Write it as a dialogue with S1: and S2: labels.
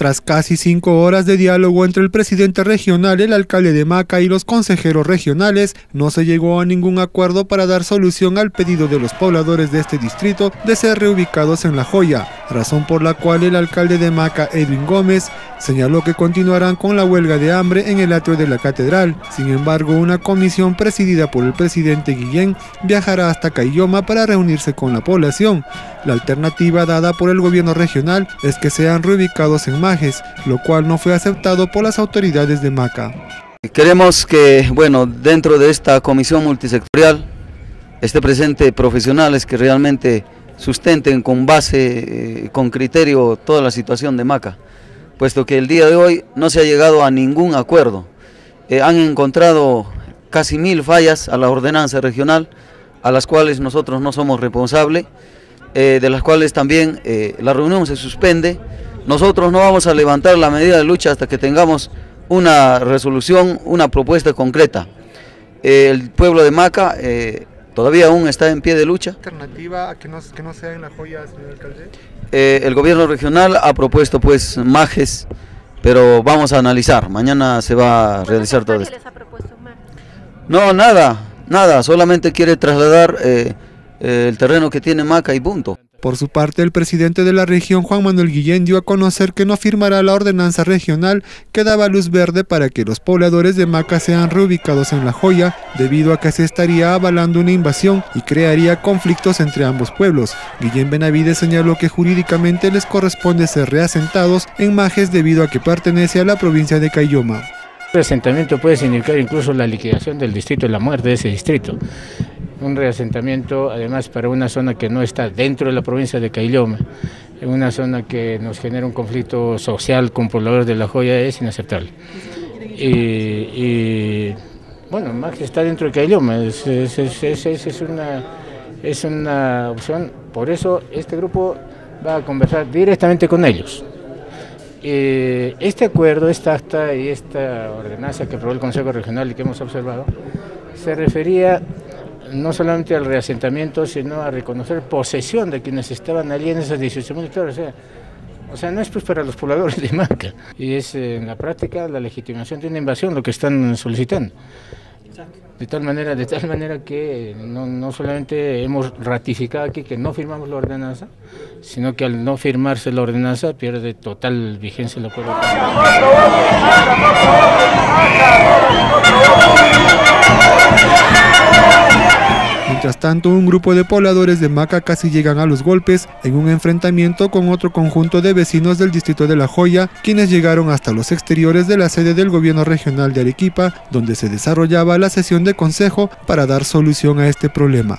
S1: Tras casi cinco horas de diálogo entre el presidente regional, el alcalde de Maca y los consejeros regionales, no se llegó a ningún acuerdo para dar solución al pedido de los pobladores de este distrito de ser reubicados en La Joya, razón por la cual el alcalde de Maca, Edwin Gómez, señaló que continuarán con la huelga de hambre en el atrio de la catedral. Sin embargo, una comisión presidida por el presidente Guillén viajará hasta Cayoma para reunirse con la población. La alternativa dada por el gobierno regional es que sean reubicados en Majes, lo cual no fue aceptado por las autoridades de Maca.
S2: Queremos que, bueno, dentro de esta comisión multisectorial esté presente profesionales que realmente sustenten con base, eh, con criterio toda la situación de Maca, puesto que el día de hoy no se ha llegado a ningún acuerdo. Eh, han encontrado casi mil fallas a la ordenanza regional, a las cuales nosotros no somos responsables, eh, de las cuales también la reunión se suspende. Nosotros no vamos a levantar la medida de lucha hasta que tengamos una resolución, una propuesta concreta. el pueblo de Maca todavía aún está en pie de lucha.
S1: ¿Alternativa a que no, que no sea en la joya, señor alcalde?
S2: Eh, el gobierno regional ha propuesto pues majes, pero vamos a analizar. Mañana se va a realizar todo esto. les ha propuesto No, nada, nada. Solamente quiere trasladar eh, eh, el terreno que tiene Maca y punto.
S1: Por su parte, el presidente de la región, Juan Manuel Guillén, dio a conocer que no firmará la ordenanza regional que daba luz verde para que los pobladores de Maca sean reubicados en La Joya, debido a que se estaría avalando una invasión y crearía conflictos entre ambos pueblos. Guillén Benavides señaló que jurídicamente les corresponde ser reasentados en Majes debido a que pertenece a la provincia de Cayoma.
S3: El reasentamiento puede significar incluso la liquidación del distrito y la muerte de ese distrito un reasentamiento además para una zona que no está dentro de la provincia de Cailloma, en una zona que nos genera un conflicto social con pobladores de La Joya es inaceptable. Y, bueno, más está dentro de Cailloma, es, es, una, es una opción, por eso este grupo va a conversar directamente con ellos. este acuerdo, esta acta y esta ordenanza que aprobó el Consejo Regional y que hemos observado, se refería no solamente al reasentamiento, sino a reconocer posesión de quienes estaban allí en esas 18 mil hectáreas. O sea, no es pues para los pobladores de Maca, y es en la práctica la legitimación de una invasión lo que están solicitando. De tal manera, de tal manera que no, no solamente hemos ratificado aquí que no firmamos la ordenanza, sino que al no firmarse la ordenanza pierde total vigencia el acuerdo.
S1: Mientras tanto, un grupo de pobladores de Maca casi llegan a los golpes en un enfrentamiento con otro conjunto de vecinos del distrito de La Joya, quienes llegaron hasta los exteriores de la sede del gobierno regional de Arequipa, donde se desarrollaba la sesión de consejo para dar solución a este problema.